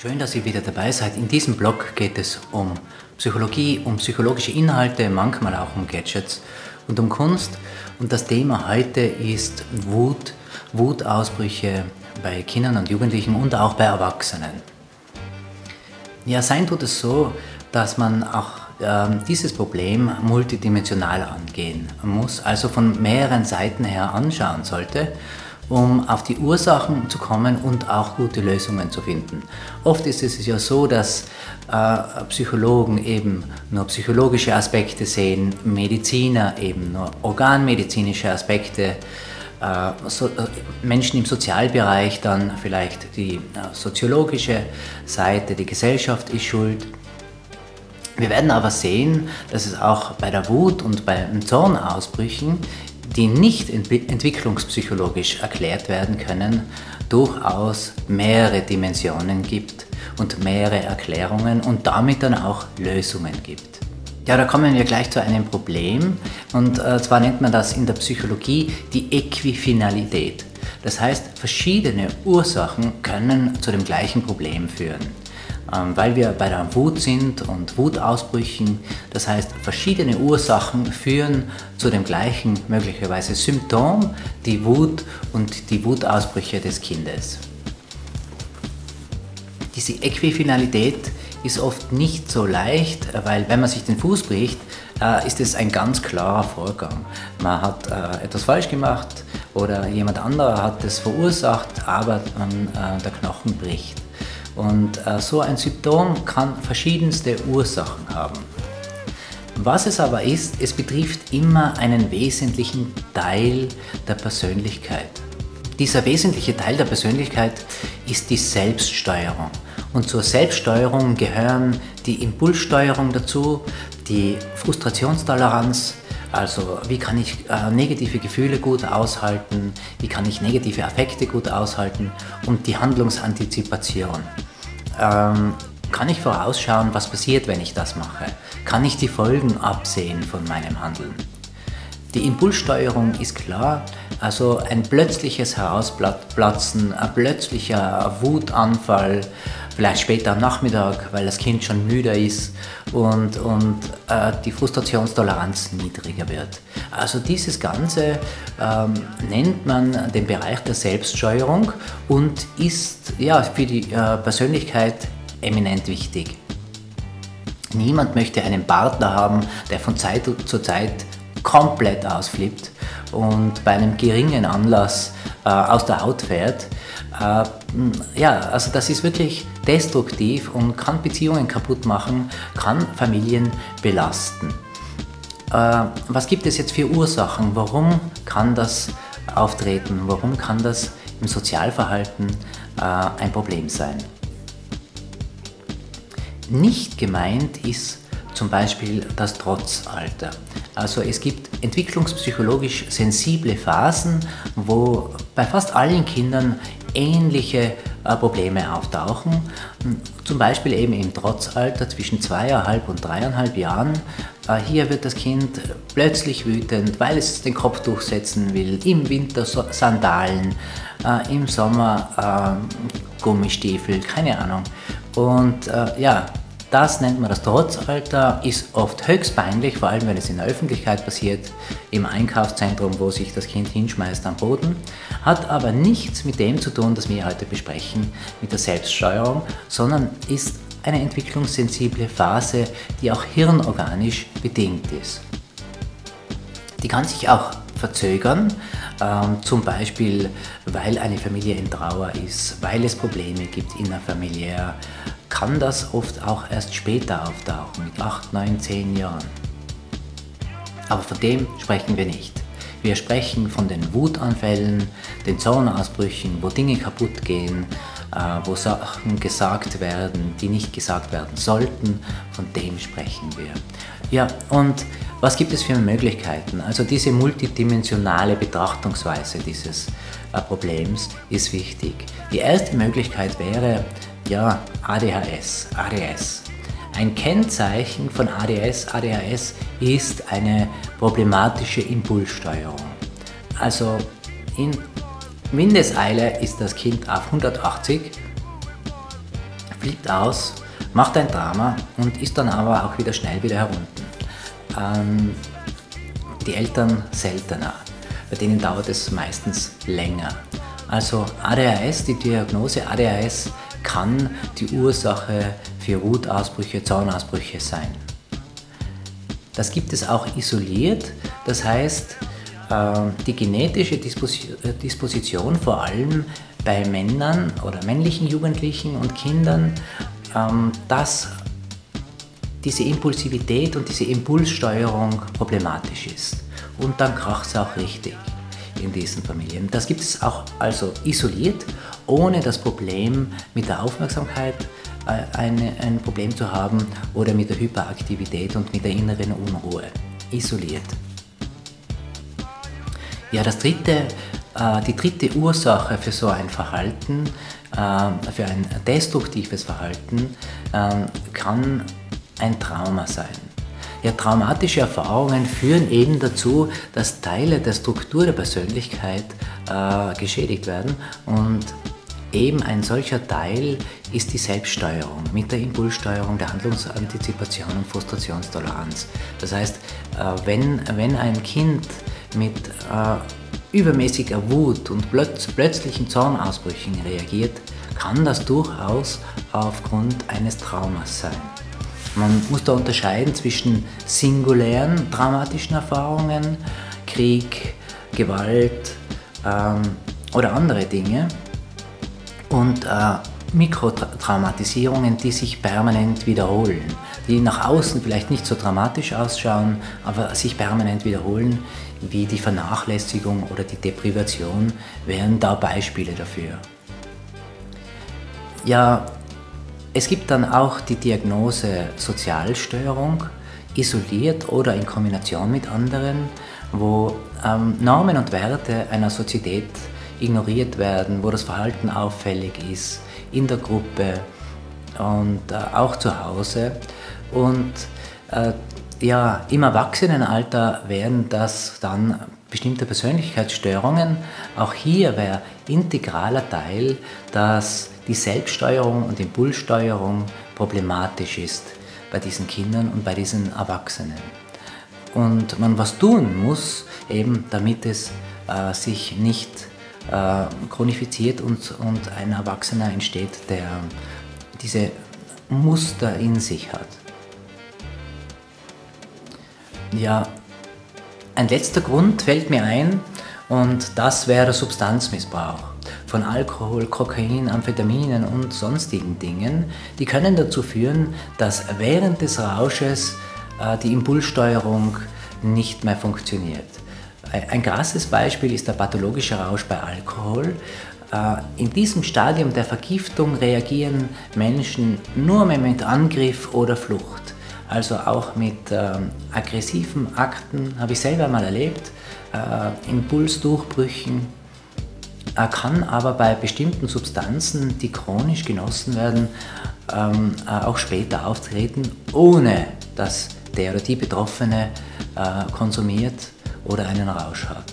Schön, dass ihr wieder dabei seid. In diesem Blog geht es um Psychologie, um psychologische Inhalte, manchmal auch um Gadgets und um Kunst. Und das Thema heute ist Wut, Wutausbrüche bei Kindern und Jugendlichen und auch bei Erwachsenen. Ja, sein tut es so, dass man auch äh, dieses Problem multidimensional angehen muss, also von mehreren Seiten her anschauen sollte um auf die Ursachen zu kommen und auch gute Lösungen zu finden. Oft ist es ja so, dass äh, Psychologen eben nur psychologische Aspekte sehen, Mediziner eben nur organmedizinische Aspekte, äh, so, äh, Menschen im Sozialbereich dann vielleicht die äh, soziologische Seite, die Gesellschaft ist schuld. Wir werden aber sehen, dass es auch bei der Wut und bei Zornausbrüchen die nicht entwicklungspsychologisch erklärt werden können, durchaus mehrere Dimensionen gibt und mehrere Erklärungen und damit dann auch Lösungen gibt. Ja, da kommen wir gleich zu einem Problem und äh, zwar nennt man das in der Psychologie die Äquifinalität. Das heißt, verschiedene Ursachen können zu dem gleichen Problem führen. Ähm, weil wir bei der Wut sind und Wutausbrüchen. Das heißt, verschiedene Ursachen führen zu dem gleichen möglicherweise Symptom, die Wut und die Wutausbrüche des Kindes. Diese Äquifinalität ist oft nicht so leicht, weil wenn man sich den Fuß bricht, äh, ist es ein ganz klarer Vorgang. Man hat äh, etwas falsch gemacht oder jemand anderer hat es verursacht, aber äh, der Knochen bricht. Und äh, so ein Symptom kann verschiedenste Ursachen haben. Was es aber ist, es betrifft immer einen wesentlichen Teil der Persönlichkeit. Dieser wesentliche Teil der Persönlichkeit ist die Selbststeuerung. Und zur Selbststeuerung gehören die Impulssteuerung dazu, die Frustrationstoleranz, also wie kann ich äh, negative Gefühle gut aushalten, wie kann ich negative Affekte gut aushalten und die Handlungsantizipation. Ähm, kann ich vorausschauen, was passiert, wenn ich das mache? Kann ich die Folgen absehen von meinem Handeln? Die Impulssteuerung ist klar, also ein plötzliches Herausplatzen, ein plötzlicher Wutanfall, vielleicht später am Nachmittag, weil das Kind schon müde ist und, und äh, die Frustrationstoleranz niedriger wird. Also dieses Ganze ähm, nennt man den Bereich der Selbststeuerung und ist ja, für die äh, Persönlichkeit eminent wichtig. Niemand möchte einen Partner haben, der von Zeit zu Zeit komplett ausflippt und bei einem geringen Anlass äh, aus der Haut fährt. Äh, ja, also das ist wirklich destruktiv und kann Beziehungen kaputt machen, kann Familien belasten. Äh, was gibt es jetzt für Ursachen? Warum kann das auftreten? Warum kann das im Sozialverhalten äh, ein Problem sein? Nicht gemeint ist zum Beispiel das Trotzalter. Also es gibt entwicklungspsychologisch sensible Phasen, wo bei fast allen Kindern ähnliche äh, Probleme auftauchen. Zum Beispiel eben im Trotzalter zwischen zweieinhalb und dreieinhalb Jahren. Äh, hier wird das Kind plötzlich wütend, weil es den Kopf durchsetzen will. Im Winter Sandalen, äh, im Sommer Gummistiefel, keine Ahnung. Und ja, das nennt man das Trotzalter, ist oft höchst peinlich, vor allem wenn es in der Öffentlichkeit passiert, im Einkaufszentrum, wo sich das Kind hinschmeißt am Boden, hat aber nichts mit dem zu tun, das wir heute besprechen, mit der Selbststeuerung, sondern ist eine entwicklungssensible Phase, die auch hirnorganisch bedingt ist. Die kann sich auch verzögern, ähm, zum Beispiel weil eine Familie in Trauer ist, weil es Probleme gibt innerfamiliär, kann das oft auch erst später auftauchen, mit 8, 9, 10 Jahren. Aber von dem sprechen wir nicht. Wir sprechen von den Wutanfällen, den Zornausbrüchen, wo Dinge kaputt gehen, äh, wo Sachen gesagt werden, die nicht gesagt werden sollten. Von dem sprechen wir. Ja, und was gibt es für Möglichkeiten? Also diese multidimensionale Betrachtungsweise dieses äh, Problems ist wichtig. Die erste Möglichkeit wäre, ja, ADHS, ADS. Ein Kennzeichen von ADS, ADHS ist eine problematische Impulssteuerung. Also in Windeseile ist das Kind auf 180, flippt aus, macht ein Drama und ist dann aber auch wieder schnell wieder herunten. Ähm, die Eltern seltener, bei denen dauert es meistens länger. Also ADHS, die Diagnose ADHS kann die Ursache für Wutausbrüche, Zornausbrüche sein. Das gibt es auch isoliert, das heißt, ähm, die genetische Disposition vor allem bei Männern oder männlichen Jugendlichen und Kindern, ähm, dass diese Impulsivität und diese Impulssteuerung problematisch ist. Und dann kracht es auch richtig in diesen Familien. Das gibt es auch also isoliert, ohne das Problem mit der Aufmerksamkeit äh, eine, ein Problem zu haben oder mit der Hyperaktivität und mit der inneren Unruhe. Isoliert. Ja, das dritte, äh, die dritte Ursache für so ein Verhalten, äh, für ein destruktives Verhalten, äh, kann ein Trauma sein. Ja, traumatische Erfahrungen führen eben dazu, dass Teile der Struktur der Persönlichkeit äh, geschädigt werden und eben ein solcher Teil ist die Selbststeuerung mit der Impulssteuerung, der Handlungsantizipation und Frustrationstoleranz. Das heißt, äh, wenn, wenn ein Kind mit äh, übermäßiger Wut und plötz plötzlichen Zornausbrüchen reagiert, kann das durchaus aufgrund eines Traumas sein. Man muss da unterscheiden zwischen singulären traumatischen Erfahrungen, Krieg, Gewalt ähm, oder andere Dinge und äh, Mikrotraumatisierungen, die sich permanent wiederholen, die nach außen vielleicht nicht so dramatisch ausschauen, aber sich permanent wiederholen, wie die Vernachlässigung oder die Deprivation, wären da Beispiele dafür. Ja, es gibt dann auch die Diagnose Sozialstörung, isoliert oder in Kombination mit anderen, wo ähm, Normen und Werte einer Sozietät ignoriert werden, wo das Verhalten auffällig ist, in der Gruppe und äh, auch zu Hause. Und äh, ja, im Erwachsenenalter wären das dann bestimmte Persönlichkeitsstörungen. Auch hier wäre integraler Teil, dass die Selbststeuerung und Impulssteuerung problematisch ist bei diesen Kindern und bei diesen Erwachsenen. Und man was tun muss, eben damit es äh, sich nicht chronifiziert und, und ein Erwachsener entsteht, der diese Muster in sich hat. Ja, ein letzter Grund fällt mir ein und das wäre Substanzmissbrauch von Alkohol, Kokain, Amphetaminen und sonstigen Dingen. Die können dazu führen, dass während des Rausches äh, die Impulssteuerung nicht mehr funktioniert. Ein krasses Beispiel ist der pathologische Rausch bei Alkohol. Äh, in diesem Stadium der Vergiftung reagieren Menschen nur mehr mit Angriff oder Flucht. Also auch mit äh, aggressiven Akten, habe ich selber mal erlebt, äh, Impulsdurchbrüchen. Er kann aber bei bestimmten Substanzen, die chronisch genossen werden, ähm, äh, auch später auftreten, ohne dass der oder die Betroffene konsumiert oder einen Rausch hat.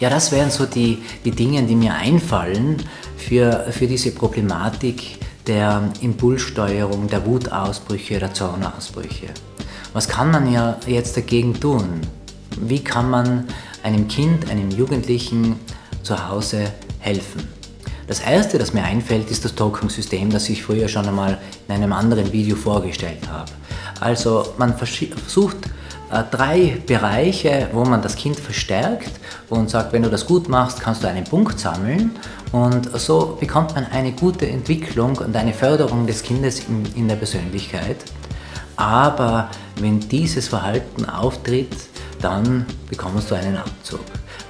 Ja, das wären so die, die Dinge, die mir einfallen für, für diese Problematik der Impulssteuerung, der Wutausbrüche, der Zornausbrüche. Was kann man ja jetzt dagegen tun? Wie kann man einem Kind, einem Jugendlichen zu Hause helfen? Das erste, das mir einfällt, ist das Talking-System, das ich früher schon einmal in einem anderen Video vorgestellt habe. Also man versucht drei Bereiche, wo man das Kind verstärkt und sagt, wenn du das gut machst, kannst du einen Punkt sammeln. Und so bekommt man eine gute Entwicklung und eine Förderung des Kindes in, in der Persönlichkeit. Aber wenn dieses Verhalten auftritt, dann bekommst du einen Abzug.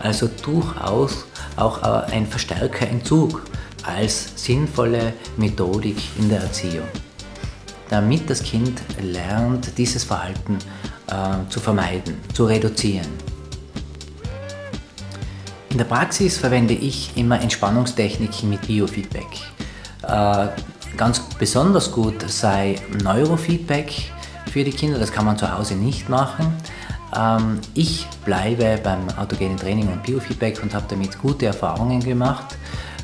Also durchaus auch äh, ein Verstärkerentzug als sinnvolle Methodik in der Erziehung, damit das Kind lernt, dieses Verhalten äh, zu vermeiden, zu reduzieren. In der Praxis verwende ich immer Entspannungstechniken mit Biofeedback. Äh, ganz besonders gut sei Neurofeedback für die Kinder, das kann man zu Hause nicht machen. Ähm, ich bleibe beim autogenen Training und Biofeedback und habe damit gute Erfahrungen gemacht.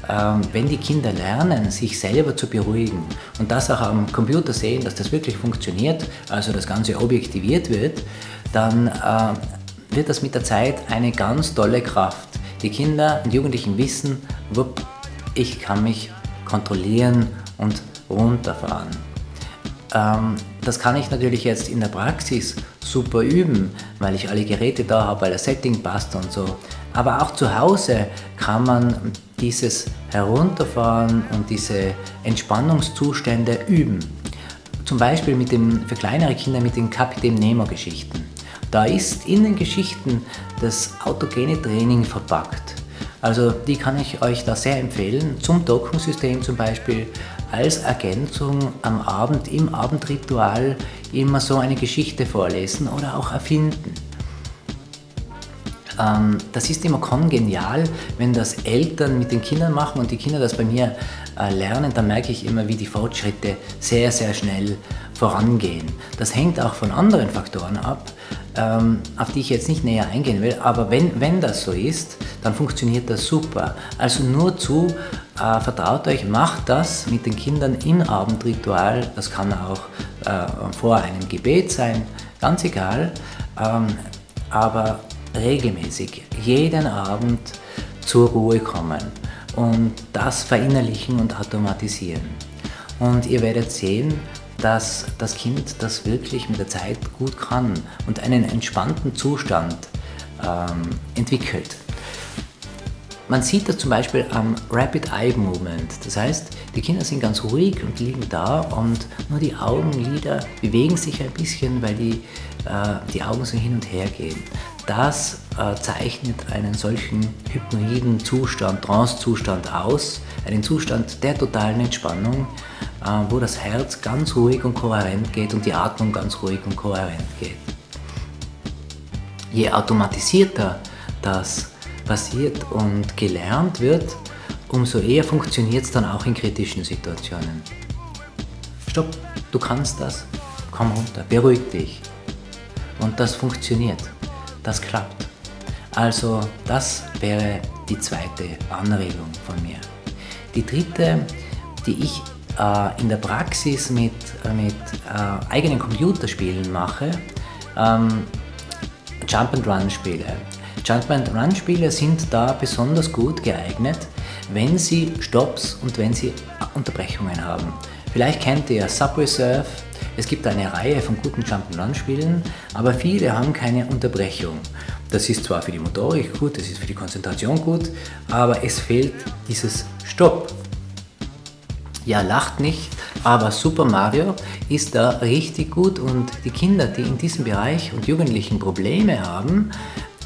Ähm, wenn die Kinder lernen, sich selber zu beruhigen und das auch am Computer sehen, dass das wirklich funktioniert, also das Ganze objektiviert wird, dann äh, wird das mit der Zeit eine ganz tolle Kraft. Die Kinder und Jugendlichen wissen, wupp, ich kann mich kontrollieren und runterfahren. Ähm, das kann ich natürlich jetzt in der Praxis super üben, weil ich alle Geräte da habe, weil das Setting passt und so. Aber auch zu Hause kann man dieses Herunterfahren und diese Entspannungszustände üben. Zum Beispiel mit dem, für kleinere Kinder mit den Kapitän Nemo Geschichten. Da ist in den Geschichten das autogene Training verpackt. Also die kann ich euch da sehr empfehlen, zum Dockensystem zum Beispiel, als Ergänzung am Abend, im Abendritual immer so eine Geschichte vorlesen oder auch erfinden. Ähm, das ist immer kongenial, wenn das Eltern mit den Kindern machen und die Kinder das bei mir äh, lernen, dann merke ich immer, wie die Fortschritte sehr, sehr schnell vorangehen. Das hängt auch von anderen Faktoren ab, ähm, auf die ich jetzt nicht näher eingehen will, aber wenn, wenn das so ist, dann funktioniert das super. Also nur zu, äh, vertraut euch, macht das mit den Kindern im Abendritual, das kann auch äh, vor einem Gebet sein, ganz egal, ähm, aber regelmäßig, jeden Abend zur Ruhe kommen und das verinnerlichen und automatisieren. Und ihr werdet sehen, dass das Kind das wirklich mit der Zeit gut kann und einen entspannten Zustand ähm, entwickelt. Man sieht das zum Beispiel am Rapid Eye Movement. Das heißt, die Kinder sind ganz ruhig und liegen da und nur die Augenlider bewegen sich ein bisschen, weil die, äh, die Augen so hin und her gehen. Das äh, zeichnet einen solchen hypnoiden Zustand, Trance-Zustand aus, einen Zustand der totalen Entspannung, äh, wo das Herz ganz ruhig und kohärent geht und die Atmung ganz ruhig und kohärent geht. Je automatisierter das passiert und gelernt wird, umso eher funktioniert es dann auch in kritischen Situationen. Stopp, du kannst das, komm runter, beruhig dich. Und das funktioniert, das klappt. Also das wäre die zweite Anregung von mir. Die dritte, die ich äh, in der Praxis mit, äh, mit äh, eigenen Computerspielen mache, ähm, Jump-and-Run-Spiele. Jump-and-Run-Spiele sind da besonders gut geeignet, wenn sie Stops und wenn sie Unterbrechungen haben. Vielleicht kennt ihr Subway Surf. Es gibt eine Reihe von guten Jump-and-Run-Spielen, aber viele haben keine Unterbrechung. Das ist zwar für die Motorik gut, das ist für die Konzentration gut, aber es fehlt dieses Stopp. Ja, lacht nicht, aber Super Mario ist da richtig gut und die Kinder, die in diesem Bereich und Jugendlichen Probleme haben,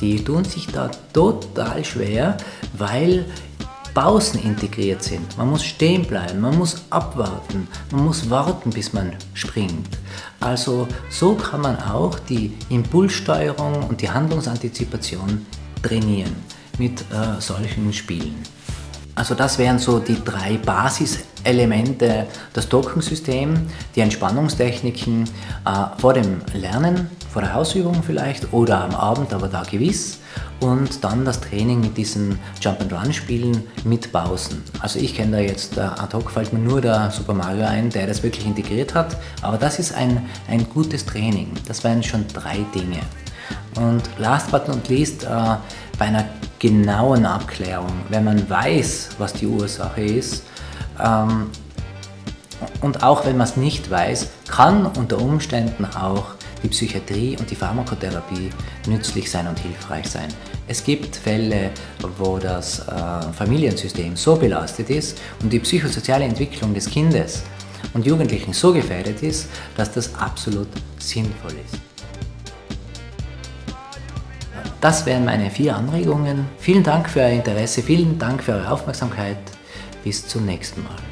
die tun sich da total schwer, weil Pausen integriert sind. Man muss stehen bleiben, man muss abwarten, man muss warten, bis man springt. Also so kann man auch die Impulssteuerung und die Handlungsantizipation trainieren mit äh, solchen Spielen. Also das wären so die drei Basiselemente, das Dockensystem, die Entspannungstechniken äh, vor dem Lernen, vor der Ausübung vielleicht oder am Abend, aber da gewiss. Und dann das Training mit diesen Jump-and-Run-Spielen mit Pausen. Also ich kenne da jetzt, äh, ad hoc fällt mir nur der Super Mario ein, der das wirklich integriert hat. Aber das ist ein, ein gutes Training. Das wären schon drei Dinge. Und last but not least, äh, bei einer genauen Abklärung, wenn man weiß, was die Ursache ist, ähm, und auch wenn man es nicht weiß, kann unter Umständen auch die Psychiatrie und die Pharmakotherapie nützlich sein und hilfreich sein. Es gibt Fälle, wo das äh, Familiensystem so belastet ist und die psychosoziale Entwicklung des Kindes und Jugendlichen so gefährdet ist, dass das absolut sinnvoll ist. Das wären meine vier Anregungen. Vielen Dank für Euer Interesse, vielen Dank für eure Aufmerksamkeit. Bis zum nächsten Mal.